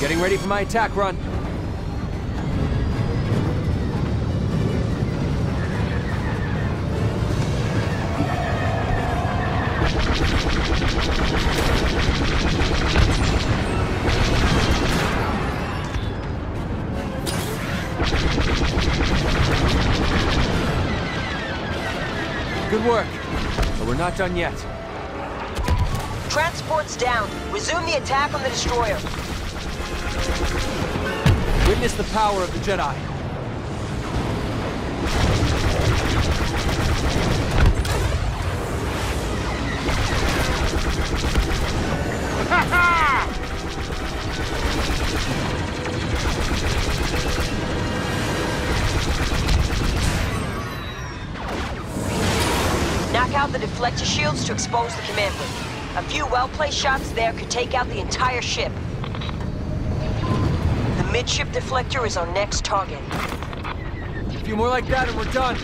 Getting ready for my attack run. Good work. But we're not done yet. Transport's down. Resume the attack on the destroyer. Witness the power of the Jedi. The deflector shields to expose the command room. A few well-placed shots there could take out the entire ship. The midship deflector is our next target. A few more like that and we're done.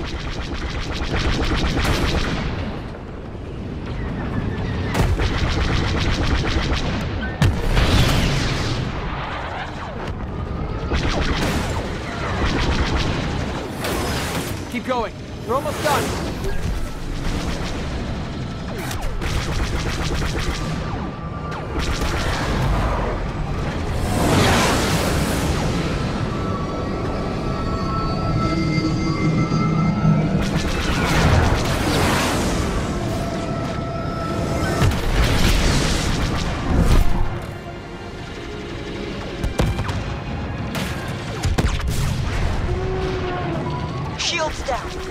Keep going. We're almost done.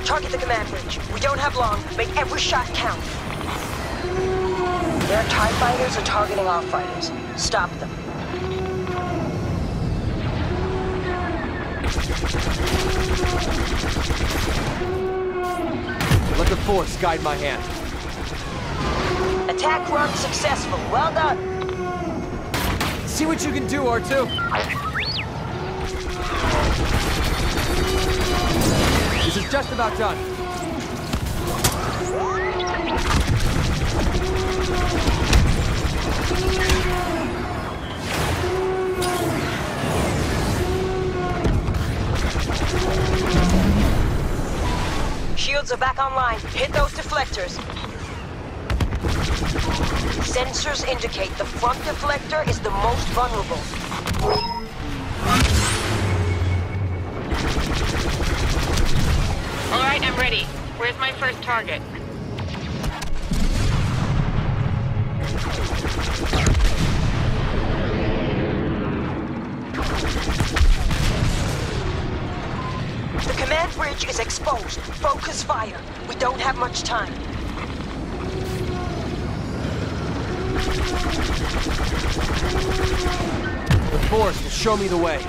Target the command bridge. We don't have long. Make every shot count. Their TIE fighters are targeting our fighters. Stop them. Let the Force guide my hand. Attack run successful. Well done. See what you can do, R2. This is just about done. Shields are back online. Hit those deflectors. Sensors indicate the front deflector is the most vulnerable. All right, I'm ready. Where's my first target? The command bridge is exposed. Focus fire. We don't have much time. The Force will show me the way.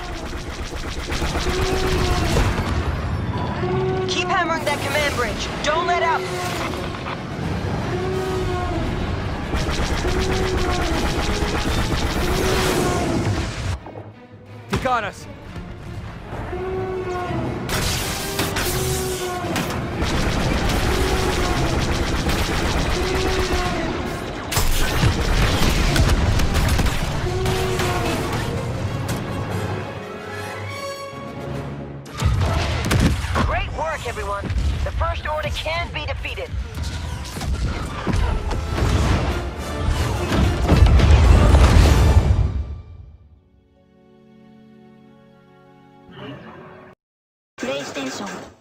Keep hammering that command bridge. Don't let up. He got us. First Order can be defeated. PlayStation